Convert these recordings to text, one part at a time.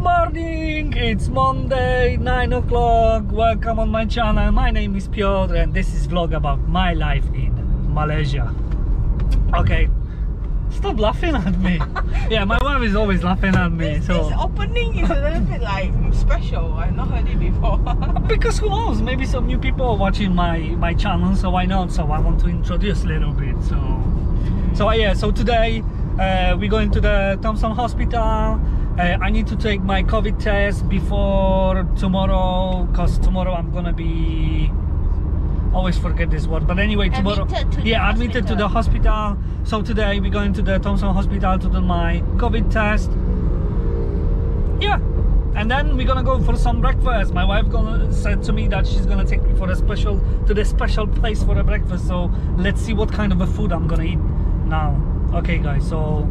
morning! It's Monday, 9 o'clock. Welcome on my channel. My name is Piotr and this is vlog about my life in Malaysia. Okay, stop laughing at me. yeah, my wife is always laughing at me. This, so this opening is a little bit like special. I've not heard it before. because who knows? Maybe some new people are watching my my channel, so why not? So I want to introduce a little bit. So so yeah. So today uh, we're going to the Thomson Hospital. Uh, I need to take my COVID test before tomorrow, cause tomorrow I'm gonna be. Always forget this word, but anyway, tomorrow. To yeah, admitted to the hospital. So today we're going to the Thomson Hospital to do my COVID test. Yeah, and then we're gonna go for some breakfast. My wife gonna said to me that she's gonna take me for a special to the special place for a breakfast. So let's see what kind of a food I'm gonna eat now. Okay, guys. So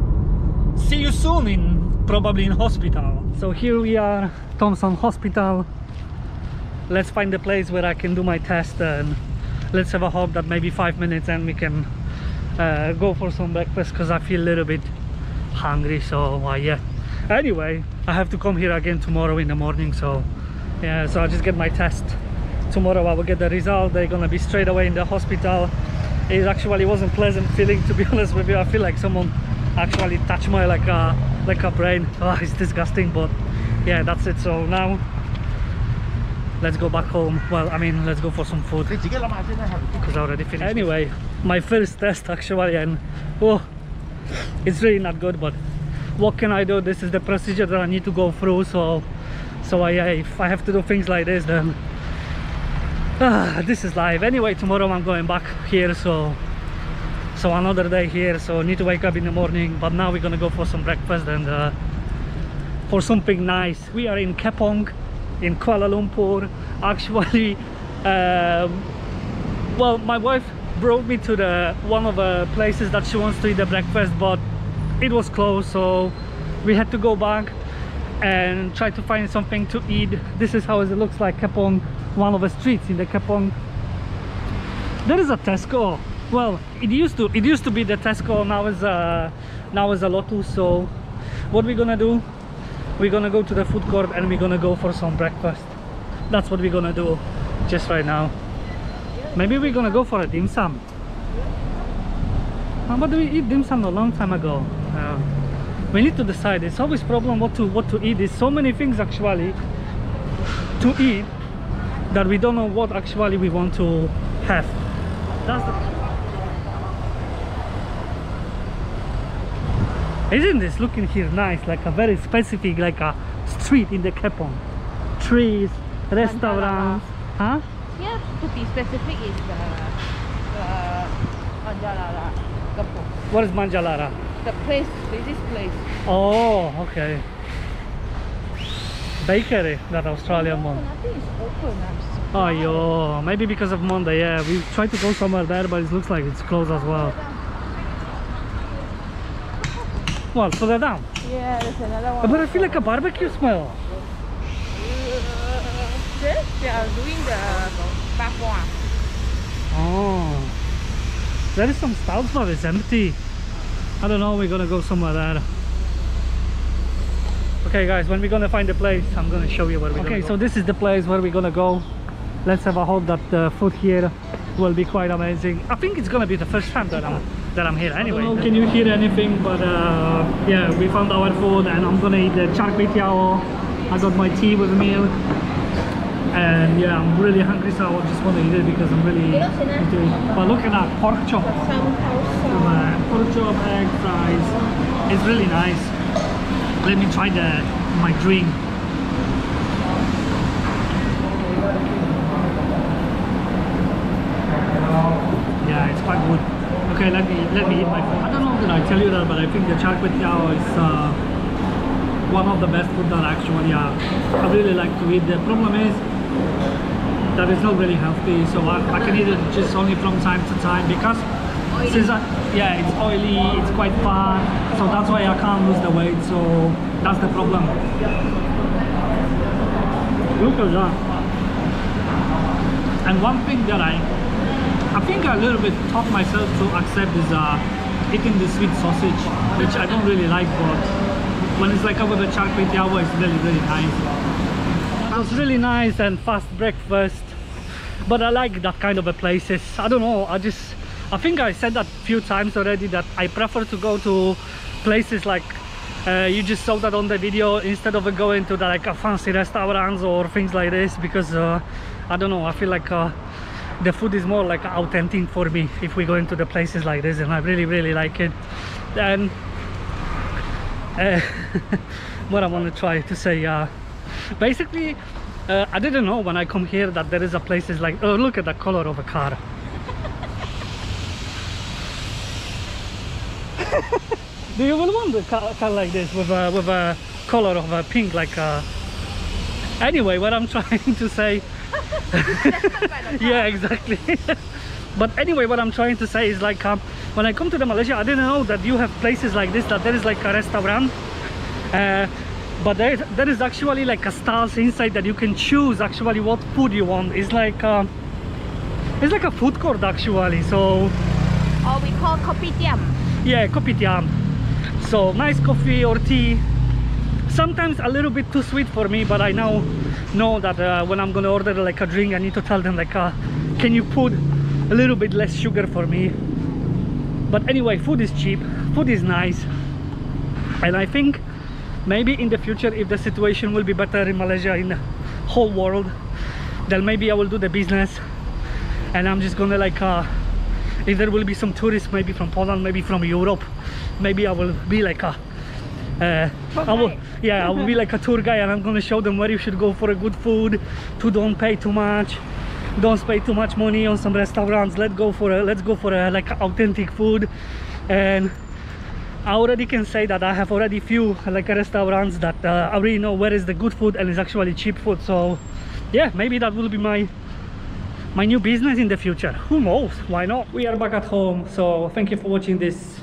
see you soon in probably in hospital. So here we are, Thomson Hospital. Let's find a place where I can do my test and let's have a hope that maybe five minutes and we can uh, go for some breakfast because I feel a little bit hungry. So uh, yeah. Anyway, I have to come here again tomorrow in the morning. So yeah, so I just get my test tomorrow. I will get the result. They're gonna be straight away in the hospital. It actually wasn't pleasant feeling to be honest with you. I feel like someone actually touch my like a like a brain. Oh, it's disgusting, but yeah, that's it. So now let's go back home. Well, I mean, let's go for some food because I already finished. Anyway, my first test actually, and oh, it's really not good. But what can I do? This is the procedure that I need to go through. So, so I, if I have to do things like this, then ah, this is life. Anyway, tomorrow I'm going back here. So, so another day here. So need to wake up in the morning. But now we're gonna go for some breakfast and uh, for something nice. We are in Kepong in Kuala Lumpur actually um, well my wife brought me to the one of the places that she wants to eat the breakfast but it was closed so we had to go back and try to find something to eat this is how it looks like Kepong one of the streets in the Kepong there is a Tesco well it used to it used to be the Tesco now is a now is a Lotus so what we're gonna do? We're gonna go to the food court and we're gonna go for some breakfast. That's what we're gonna do just right now. Maybe we're gonna go for a dim sum. Uh, but we eat dim sum a long time ago? Uh, we need to decide. It's always problem what to what to eat. There's so many things actually to eat that we don't know what actually we want to have. That's the Isn't this looking here nice? Like a very specific, like a street in the Kepong. Trees, restaurants. Huh? Here, to be specific, is the, the Menjalara Kampung. What is Menjalara? The place, this place. Oh, okay. Bakery, that Australian one. Nothing is open. I'm Oh, yo, maybe because of Monday, yeah. We tried to go somewhere there, but it looks like it's closed as well. Well, further down. Yeah, there's another one. But I feel like a barbecue smell. This, they are doing the bakwa. Oh. There is some stalls, but it's empty. I don't know, we're gonna go somewhere there. Okay guys, when we're gonna find the place, I'm gonna show you where we're Okay, so this is the place where we're gonna go. Let's have a hope that the food here will be quite amazing. I think it's gonna be the first time that I'm that I'm here anyway. can you hear anything? But uh, yeah, we found our food and I'm gonna eat the char kway teow. I got my tea with milk. And yeah, I'm really hungry, so I just want to eat it because I'm really into it. But look at that pork chop. Some, uh, pork chop, egg, fries. It's really nice. Let me try the my drink. Yeah, it's quite good. Okay, let me let me eat my food. I don't know did I tell you that, but I think the char kway teow is uh, one of the best food that actually uh, I really like to eat. The problem is that it's not really healthy, so I, I can eat it just only from time to time because since I, yeah, it's oily, it's quite fat, so that's why I can't lose the weight. So that's the problem. Look at that. And one thing that I I think I a little bit taught myself to accept is uh, eating the sweet sausage, which I don't really like, but when it's like over the char kway teow it's really really nice. It was really nice and fast breakfast but i like that kind of a places. I don't know i just i think i said that few times already that i prefer to go to places like uh, you just saw that on the video instead of going to the, like a fancy restaurants or things like this because uh, i don't know i feel like uh, the food is more like authentic for me if we go into the places like this and i really really like it. And uh, what i want to try to say uh, basically uh, i didn't know when i come here that there is a places like oh look at the color of a car. Do you will want a car, car like this with a with a color of a pink like uh anyway what i'm trying to say yeah exactly. But anyway what i'm trying to say is like um, when i come to the malaysia i didn't know that you have places like this that there is like a restaurant uh, but there, there is actually like a stalls inside that you can choose actually what food you want. It's like um, it's like a food court actually so. Or we call kopitiam. yeah kopitiam so nice coffee or tea. Sometimes a little bit too sweet for me but i now know that uh, when i'm gonna order like a drink i need to tell them like uh, can you put a little bit less sugar for me? But anyway food is cheap food is nice. And i think maybe in the future if the situation will be better in malaysia in the whole world then maybe i will do the business. And i'm just gonna like uh if there will be some tourists maybe from poland maybe from europe maybe i will be like a uh, I will, yeah, I will be like a tour guy and I'm gonna show them where you should go for a good food, to don't pay too much, don't spend too much money on some restaurants. Let's go for a, let's go for a like authentic food, and I already can say that I have already few like restaurants that uh, I already know where is the good food and it's actually cheap food. So yeah, maybe that will be my my new business in the future. Who knows? Why not? We are back at home. So thank you for watching this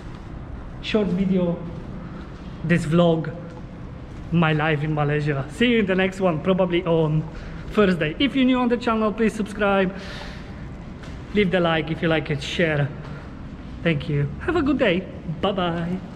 short video this vlog my life in malaysia. See you in the next one probably on thursday. If you're new on the channel please subscribe. Leave the like if you like it share. Thank you. Have a good day. Bye bye